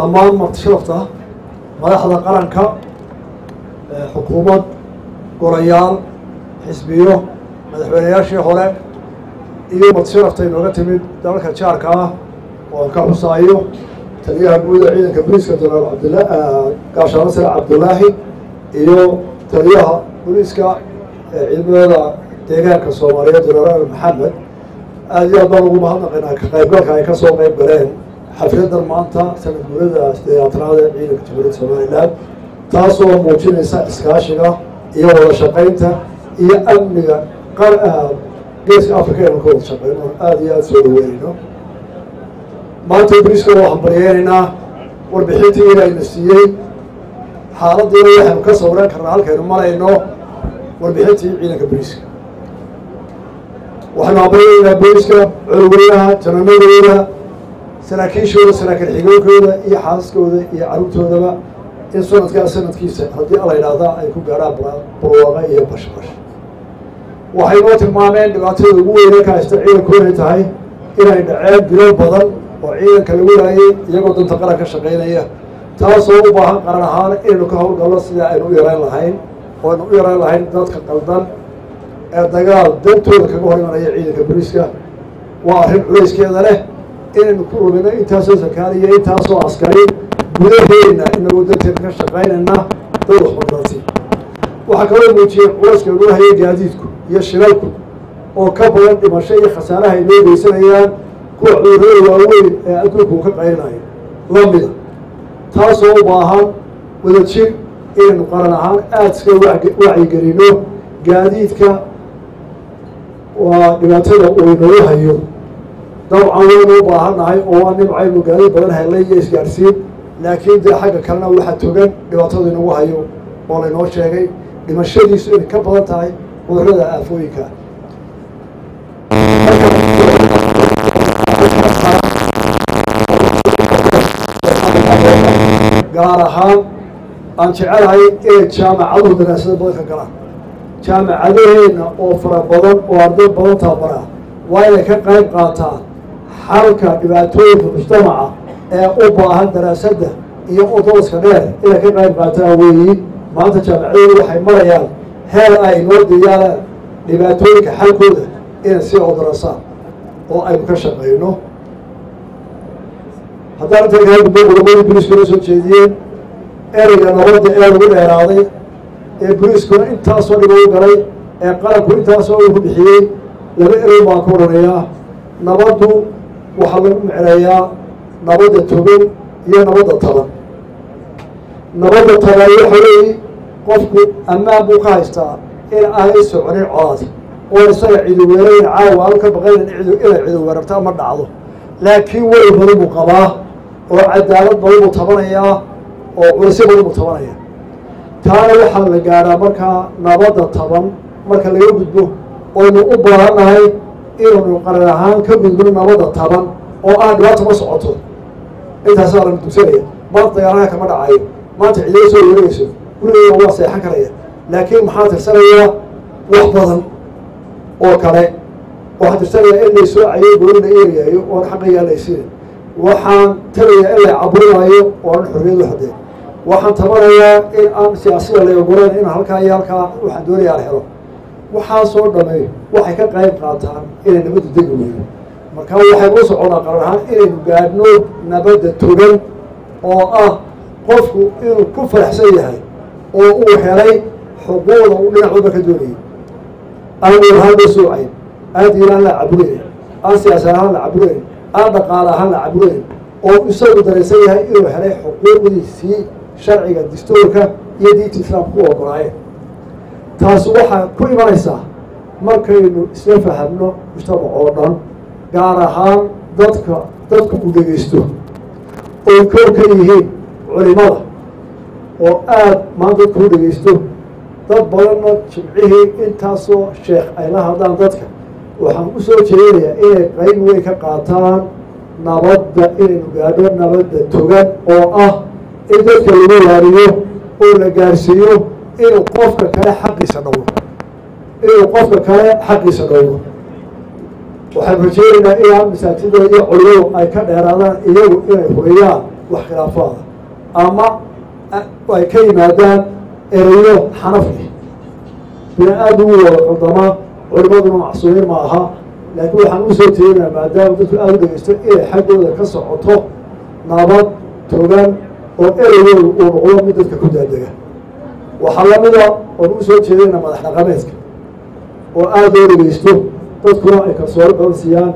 dhammaan martisharafta madaxda qaranka xukuumad golayaal xisbiyo madaxweyneyaashii hore. Iyo martisharafta inooga timid dalalka jaarka ah oo ka xusaayo taliyaha guuda ciidanka booliiska jenaraal cabdila gaashaano sare cabdulaahi iyo taliyaha booliiska ciidamada deegaanka soomaaliyeed jenaraal maxamed aada iyo aad baan ugu mahadnaqaynaa ka qaybgalka ay ka soo qayb galeen xafladan maanta sanad guurada sideeyaatanaad ee ciidanka jamhuuriyadda somalilan taasoo muujinaysa iskaashiga iyo wada shaqaynta iyo amniga geeska africa aynu ka wada shaqeyno aada iyo aada soo dhaweynayno maanta boliiska waa hambaryeynaynaa warbixintii ayna siiyey. Xaaladiina waxaynu ka sawran karnaa halkaynu marayno warbixintii ciidanka booliiska waxaynu hambaryeynaynaa booliiska coloweynaha janamadooda saraakiishooda saraakiil xigoonkooda iyo xaasaskooda iyo carruurtoodaba in sanadkaa sanadkiisa haddii ala yidhaahdaa ay ku gaadhaan barwaaqa iyo bashbash waxay noo tilmaameen dhibaatada ugu weyne ka haysta ciidanku inay tahay inay dhaceen bilo badan oo ciidanka lagu laayay iyagoo danta qaran ka shaqaynaya. Taasoo u baahan qaran ahaan inaynu ka howlgalno sidai aynu u yarayn lahayn oo aynu u yarayn lahayn dadka qaldan ee dagaal dantooda kaga hor imanaya ciidanka booliiska waa arrin culayskeeda leh inaynu ku ogino intaasoo sakaaliya intaasoo askari gudaheena inagoo danteeda ka shaqaynayna dad waxbadarti waxaa kaloo muujiyey culayska lagu hayay gaadiidku iyo shilalku oo ka badan dhimasho iyo khasaaraha ay noo geysanayaan kuwa cudurrada waaweyn ee adduunka uu ka qayrinayo lamida taasoo u baahan wadajir inaynu qaran ahaan aada iska wacyigelino gaadiidka waa dhibaatada uu inoogu hayo dabcan waynu u baahan nahay oo waa nimcaynu gaadiid badan helnay iyo isgaarsiin laakiin dee xagga kalena waxa togan dhibaatadu inagu hayo oo laynoo sheegay. Dhimashadiisu inay ka badan tahay cudurrada aafooyinka gaar ahaan aan jecelahay inay jaamacaduhu daraasada badan ka galaan. Jaamacadaheena oo fara badan oo arday badan tababaraa waa inay ka qayb qaataan xalka dhibaatooyinka mujtamaca ee u baahan daraasadda iyo odolaska dheer inay ka qayb qaataan weeyi maanta jaamacadeedu waxay marayaan heer ay noo diyaalaan dhibaatooyinka xalkooda inay sii odorasaan oo aynu ka shaqayno haddaan inta kaa gudbo noo soo jeediyeen ereyga nabadda ee lagu dheeraaday ee boliiskuna intaasoo dhiba u galay ee qaranku intaasoo ugu bixiyey laba erey baan ka odhanayaa nabaddu waxaa lagu micneeyaa nabadda togan iyo nabadda taban. Nabadda taban waxa weeye qofku ammaan buu ka haystaa in aanay soconin colaad oo isaga cidu weerayn caawa aanu ka baqaynan inay cidu weerarto ama dhacdo. Laakiin weli badan buu qabaa oo cadaalad badan buu tabanayaa oo culisyo badan buu tabanaya taana waxaa la gaadhaa markaa nabadda taban marka laga gudbo oynu u baahannahay inaynu qaran ahaan ka gudbino nabadda taban oo aan dhibaata ma socoto. Intaasaa lana dugsanaya maanta dagaalaha kama dhacayo maanta cidoo soo wareegayso gurigeyga waa seexan karaya. Laakiin maxaa tirsanayaa wax badan oo kale? Waxaa tirsanayaa in laysoo cayo gooni la oon xaqayaa laysiinin waxaan talayaa in la caburinaayo oo aan xorriyadu hadeen waxaan tabanayaa in aan siyaasada la ogolayn in halkaa iyo halkaa waxaan doonaya aan helo waxaasoo dhamay waxay ka qayb qaataan inay nabaddu degi weyno marka waxaynu u soconaa qaran ahaan inaynu gaadhno nabadda togan oo ah qofku inuu ku faraxsan yahay oo uu helay xuquuqda uu dhinac ka doonayay. Aan wal ahaan loo soocayn aan diin ahaan la cabureyn aan siyaasad ahaan la cabureyn aan dhaqaale ahaan la cabureyn oo isagu daraysan yahay inuu helay xuquuqdiisii sharciga dastuurka iyo diinta islaamka ku ogolaayeen taas waxaa ku imanaysaa markaynu isla fahamno mujtamac oo dhan gaar ahaan dadka dadka u dhegaysto oy kor ka yihiin culimada oo aada maan dadka u dhegaysto. Dad badanna jimcihii intaasoo sheekh ay la hadlaan dadka waxaan u soo jeedinayaa inay qayb weyn ka qaataan nabadda inaynu gaadho nabadda togan oo ah in dadka lagu waariyo oo la gaarsiiyo inuu qofka kale xaqiisa dhowro inuu qofka kale xaqiisa dhowro waxaan rajeynaynaa inaan masaajidada iyo culimadu ay ka dheeraadaan iyagu inay huriyaan wax khilaafaada ama ay ka yimaadaan erayo xanafi bini aadam u wada qaldamaa culimaduna macsuumiin ma aha laakiin waxaan u soo jeedinaa maadaama dadku aada u dhegeysto inay xaggooda ka socoto nabad togan oo ereyooda uu noqdo mid dadka ku daadega waxaa lamida oon u soo jeedinaa madax dhaqameedka oo aada loo dhegeysto dadkuna ay kalsooni badan siiyaan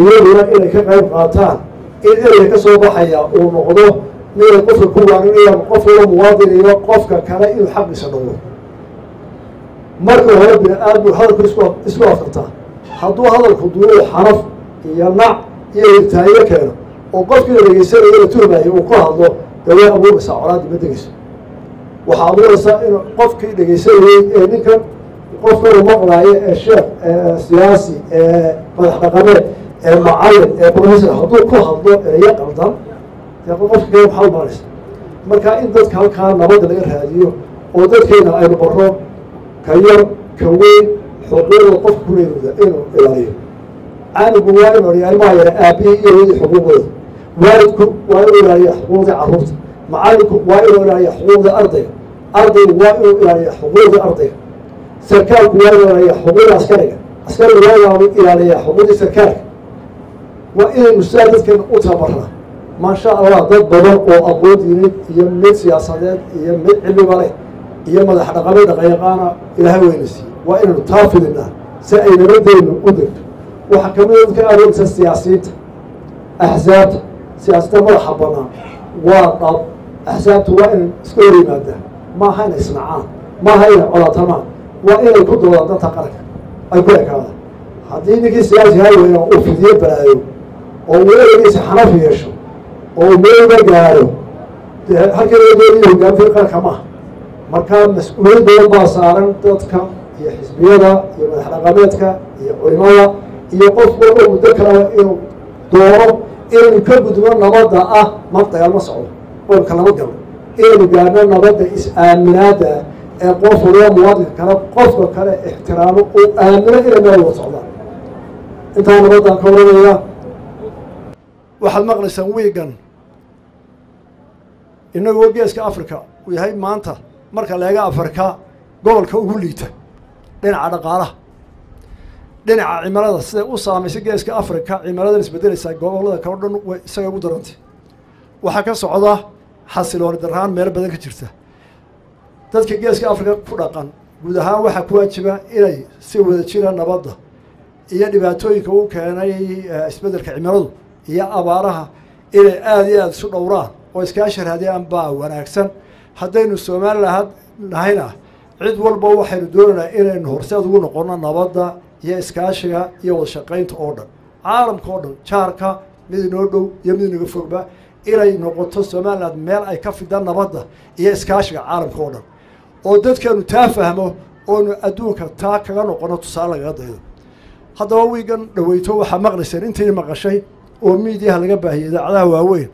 iyaguna inay ka qayb qaataan in ereyga ka soo baxaya uu noqdo miday qofka ku waaninayaan qof wala muwaadin iyo qofka kale inuu xaqiisa dhowro marka hore bini aadmu hadalku isku afkartaa hadduu hadalku duulu xanaf iyo nac iyo hirtaayo keeno oo qofkii la dhegeysanaya la tuhmaayo uu ku hadlo dee way abuuraysaa colaadii ma degeyso waxaa abuuraysaa in qofkii dhegeysanayey ee ninkan qofkanu maqlaayo ee sheekh ee siyaasi ee madax dhaqameed ee macallin ee professor hadduu ku hadlo ereyo qaldan dee qofka maxaa umaanaysa marka in dadka halkaa nabadda laga raadiyo oo dadkeena aynu barro ka yar ka weyn xuquuqda qofka kuleeduda inuu ilaaliyo. Caanigu waa inu ilmaha yara aabihii iyo hooyadii xuquuqdooda. Waalidku waa inuu ilaaliya xuquuqdii carruurta. Macallinku waa inuu ilaaliya xuquuqda ardayga ardaygu waa inuu ilaaliya xuquuqda ardayga sarkaalku waa inuu ilaaliya xuquuqda askariga. Askarigu waa inuu ilaaliya xuquuqdii sarkaalka. Waa inaynu sidaa dadkeena u tabarnaa maasha allah dad badan oo aqoon diineed iyo mid siyaasadeed iyo mid cilmiba leh iyo madax dhaqameed dhaqanyaqaana ilaahay weyna siiyey. Waa inaynu taa fidinaa si ay nabadeynu u degto waxaa kamida dadka aroogsa siyaasiyiinta axsaabta siyaasada madaxa banaan waa dhab axsaabtu waa inay iska hor yimaadaan maaha inay isnacaan? Maaha inay colaatamaan? Waa inay ku doodaan danta qaranka. Ay ku ekaadaan haddii ninkii siyaasi haweyna uu fidiyo balaayo oo uu ereygiisa xanaf yeesho oo uu meelba gaaro dee doonaya hogaamiyada qaranka maaha markaa mas'uuliyad badan baa saaran dadka iyo xisbiyada iyo madax dhaqameedka iyo culimada iyo qof walba muddo kaleba inuu doono inaynu ka gudbo nabadda ah ma dagaal ma socdo olka lama galo gaarno nabadda is-aaminaada ee qof waliba muwaadinka kale qofka kale ixtiraamo uu aamino inay meel wada socdaan. Intaa nabaddaan ka oranaya waxaad maqlaysaan wiigan. Inagoo geeska africa uu yahay maanta marka leega afrika gobolka ugu liita dhinaca dhaqaalaha dhinaca cimilada. Siday u saamaysay geeska africa cimiladan isbedelaysaa gobollada kale o dhan isaga ugu darantay. Waxaa ka socda xasilooni daraan meelo badan ka jirta. Dadka geeska africa ku dhaqan guud ahaan waxaa ku waajiba inay si wada jira nabadda iyo dhibaatooyinka uu keenay isbeddelka cimiladu iyo abaaraha inay aada iyo aada isu dhowraan oo iskaashi raadiyaan baa wanaagsan. Haddaynu somalilan nahayna cid walba waxaynu doonaynaa inaynu horseed ugu noqono nabadda iyo iskaashiga iyo wada shaqaynta oo dhan. Caalamka oo dhan jaarka mid inoo dhow iyo mid inaga fogba inay noqoto somalilan meel ay ka fidaan nabadda iyo iskaashiga caalamka oo dhan. Oo dadkeenu taa fahmo oonu adduunka taa kaga noqono tusaale lagaga daydo haddaba wiigan dhaweyto waxaa maqlayseen intii maqashay oo miidiyaha laga baahiyay idaacadaha waaweyn.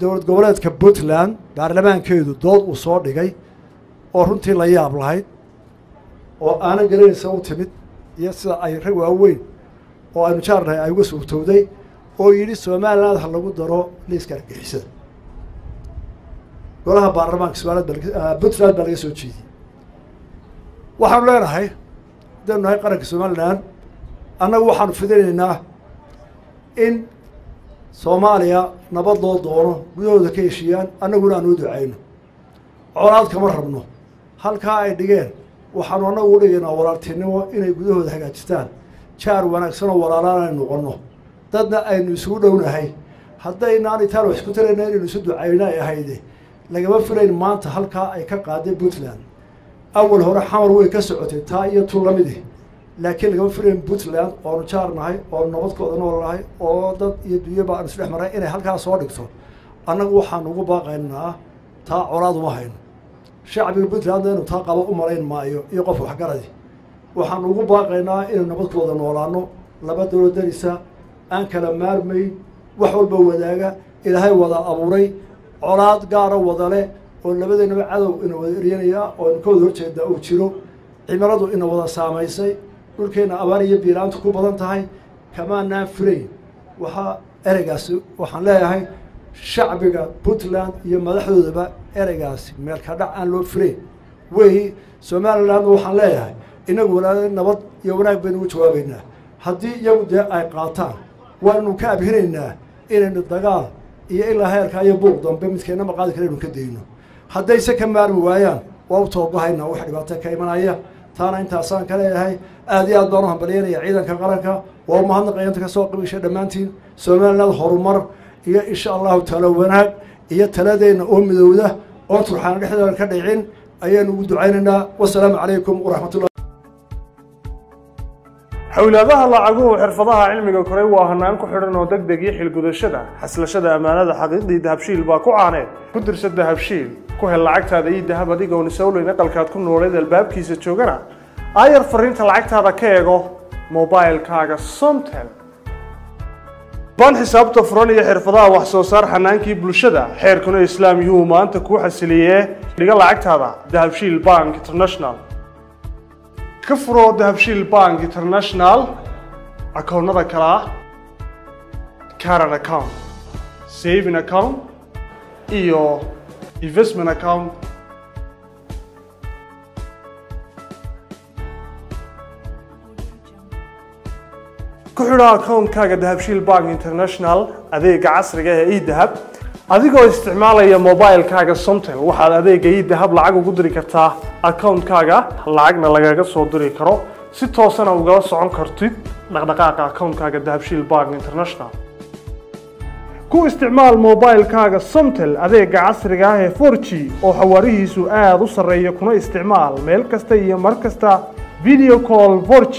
Dowlad goboleedka puntland baarlamaankeedu dood uu soo dhigay oo runtii la yaab lahayd oo aanan garanaysa u timid iyo sida ay rag waaweyn oo aynu jaarnahay ay uga suurtowday oo yidhi somaliland ha lagu daro liiska argixisada golaha baarlamaanka somaliland ba puntland baa laga soo jeediyey. Waxaanu leenahay haddaynu nahay qaranka somalilan annagu waxaanu fidinaynaa in soomaaliya nabad loo doono gudahooda ka heshiiyaan annaguna aan u ducayno. Colaad kama rabno. Halkaa ay dhigeen waxaanu annagu u dhigaynaa walaaltinimo inay gudahooda hagaajistaan. Jaar wanaagsanoo walaalaan ay noqonno dadna aynu isugu dhownahay. Haddaynaan itaan wax isku tarayna inaynu isu ducayno ay ahayde lagama filayn maanta halkaa ay ka qaaday puntland. Awal hore xamar way ka socotay taa iyo tu lamidi laakiin lagama filayn puntland oonu jaar nahay oonu nabadkooda nool nahay oo dad iyo dunyaba aanu isdhex maray inay halkaa soo dhigto. Annagu waxaanu ugu baaqaynaa taa colaad uma hayno shacbiga puntlandna inuu taa qabo u malayn maayo iyo qof waxgaradi. Waxaanu ugu baaqaynaa inaynu nabadkooda noolaano laba dowlad darisa aan kala maarmayn wax walba wadaaga ilaahay wada abuuray colaad gaara wada leh oo labadeennaba cadow ina wada eryanaya oo inu ka wada horjeedaa uu jiro cimiladu ina wada saamaysay dhulkeenna abaar iyo biiraantu ku badan tahay kamaanaan filayn. Waxaa ereygaasi waxaan leeyahay shacbiga puntland iyo madaxdoodaba ereygaasi meelka dhac aan loo filayn. Wey somaliland waxaan leeyahay inagu walaalo nabad iyo wanaag baynu ugu jawaabeynaa haddii iyagu dee ay qaataan waanu ka abhinaynaa inaynu dagaal iyo ilaa heerka iyo buuq dambe midkeenna maqaadi kale inu ka dayno. Haddayse ka maarmi waayaan waa u toobahayna wax dhibaato ka imanaya. Taana intaasaan ka leeyahay aad iyo aad baan u hambalyaynaya ciidanka qaranka waa umahadnaqaya inta ka soo qabishay dhammaantiin. Somaliland horumar iyo insha allahu talo wanaag iyo taladeenna oo midowda oon turxaana dhexdeeda ka dhicin ayaanu ugu ducaynaynaa. Wasalaamu calaykum waraxmatullah xowlaadaha lacaguhu xirfadaha cilmiga koray waa hanaan ku xidhan oo deg deg iyo xilgudashada. Xaslashada ammaanada xaqiiqdii dahabshiil baa ku caaneed ku dirsa dahabshiil ku hel lacagtaada iyo dahab adigoon isowleyn aqalkaad ku nooleed albaabkiisa joogana. Aayar fariinta lacagtaada ka eego mobilkaaga somtel. Baan xisaabta furan iyo xirfadaha wax soo saar xanaankii bulshada xeerkuna islaam yuhuu maanta kuu xasiliyee. Dhiga lacagtaada dahabshiil bank international ka furo dahabshiil bank international akoonnada kale ah caran account saving account iyo investment account. Ku xidho akoonkaaga dahabshiil bank international adeega casriga ee edahab adigoo isticmaalaya mobilkaaga somtel waxaad adeega edahab lacag ugu diri kartaa akoonkaaga lacagna lagaga soo diri karo. Si toosana ugala socon kartid dhaqdhaqaaqa akoonkaaga dahabshiil bank international. Ku isticmaal mobilkaaga somtel adeega casriga ah ee 4g oo xawaarihiisu aada u sarreeya kuna isticmaal meel kasta iyo mar kasta. Video call 4g